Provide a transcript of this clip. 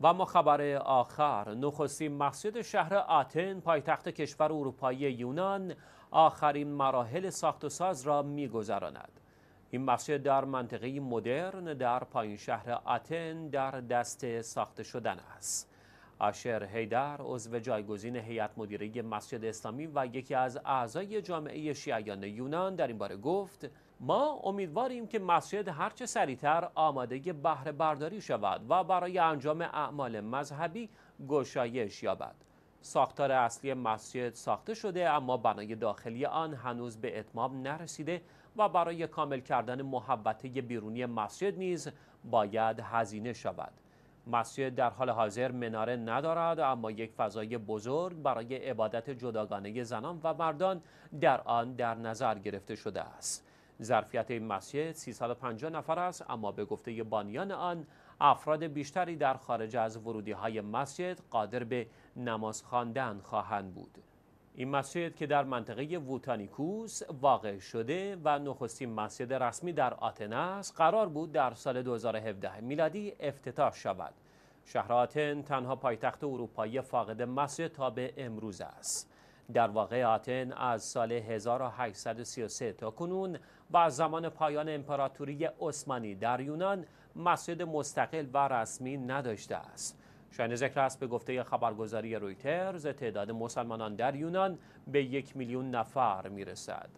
و اما خبر آخر نخستین مسجد شهر آتن پایتخت کشور اروپایی یونان آخرین مراحل ساخت و ساز را میگذراند. این مسجد در منطقه مدرن در پایین شهر آتن در دست ساخته شدن است. آشر هیدر عضو جایگزین هیئت مدیره مسجد اسلامی و یکی از اعضای جامعه شیعیان یونان در این باره گفت ما امیدواریم که مسجد هرچه سریعتر آماده بهره برداری شود و برای انجام اعمال مذهبی گشایش یابد. ساختار اصلی مسجد ساخته شده اما بنای داخلی آن هنوز به اتمام نرسیده و برای کامل کردن محبته بیرونی مسجد نیز باید هزینه شود. مسجد در حال حاضر مناره ندارد اما یک فضای بزرگ برای عبادت جداگانه زنان و مردان در آن در نظر گرفته شده است. ظرفیت این مسجد 350 نفر است اما به گفته بانیان آن افراد بیشتری در خارج از ورودی های مسجد قادر به نماز خواندن خواهند بود. این مسجد که در منطقه ووتانیکوس واقع شده و نخستین مسجد رسمی در آتن است قرار بود در سال 2017 میلادی افتتاح شود. شهر آتن تنها پایتخت اروپایی فاقد مسجد تا به امروز است. در واقع آتن از سال 1833 تا کنون و زمان پایان امپراتوری عثمانی در یونان مسجد مستقل و رسمی نداشته است. شاین ذکر است به گفته خبرگزاری رویترز تعداد مسلمانان در یونان به یک میلیون نفر می‌رسد.